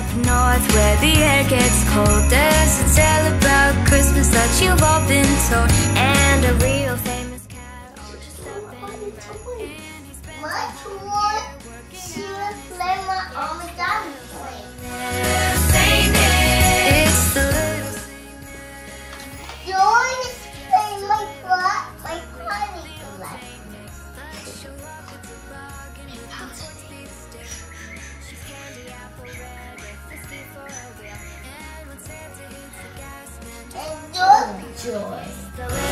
Up north where the air gets cold. colder So tell about Christmas that you've all been told. And a real famous cat. My toy, and joy.